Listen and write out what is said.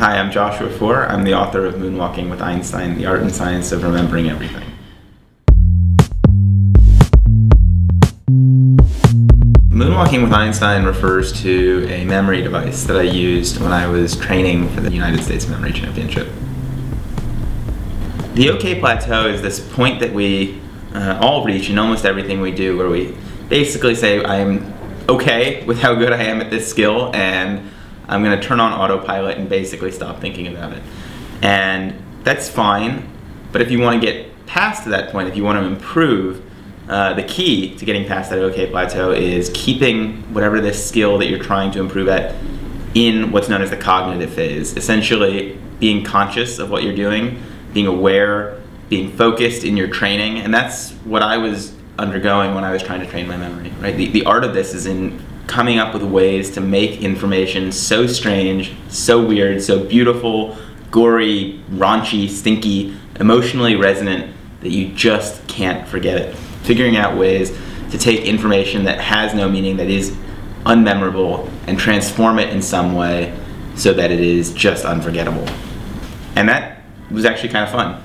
Hi, I'm Joshua Foer. I'm the author of Moonwalking with Einstein, The Art and Science of Remembering Everything. Moonwalking with Einstein refers to a memory device that I used when I was training for the United States Memory Championship. The OK Plateau is this point that we uh, all reach in almost everything we do where we basically say I'm okay with how good I am at this skill and I'm gonna turn on autopilot and basically stop thinking about it. And that's fine, but if you wanna get past that point, if you wanna improve, uh, the key to getting past that OK plateau is keeping whatever this skill that you're trying to improve at in what's known as the cognitive phase. Essentially, being conscious of what you're doing, being aware, being focused in your training, and that's what I was undergoing when I was trying to train my memory. Right, the, the art of this is in coming up with ways to make information so strange, so weird, so beautiful, gory, raunchy, stinky, emotionally resonant that you just can't forget it figuring out ways to take information that has no meaning, that is unmemorable, and transform it in some way so that it is just unforgettable. And that was actually kind of fun.